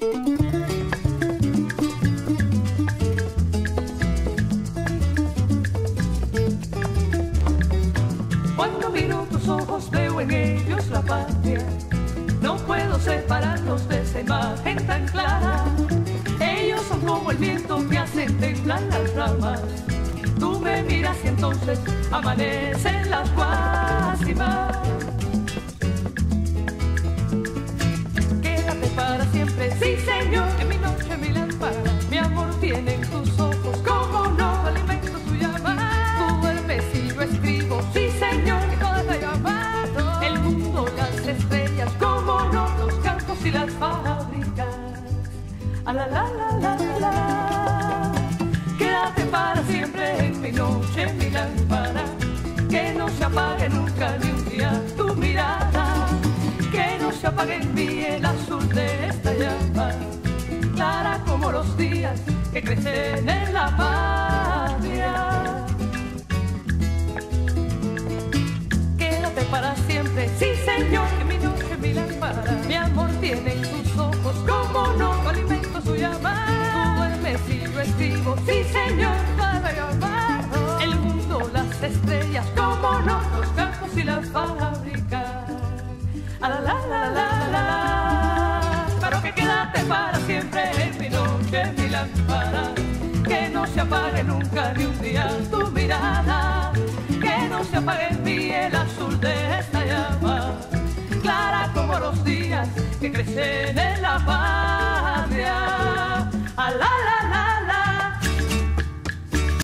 Cuando miro tus ojos veo en ellos la patria. No puedo separarlos de esa imagen tan clara. Ellos son como el viento que hace temblar las ramas. Tú me miras y entonces amanecen las A la la la la la. Quédate para siempre en mi noche, mi lámpara. Que no se apague nunca ni un día tu mirada. Que no se apague en mí el azul de esta llama. Clara como los días que crecen en la patria. Quédate para siempre, sí señor, que mi noche, mi lámpara. Mi amor tiene en señor, para llamar. El mundo, las estrellas, como no, los campos y las fábricas. A la la la la la. Pero que quédate para siempre en mi noche, mi lámpara. Que no se apague nunca ni un día tu mirada. Que no se apague en mí el azul de esta llama. Clara como los días que crecen en la patria.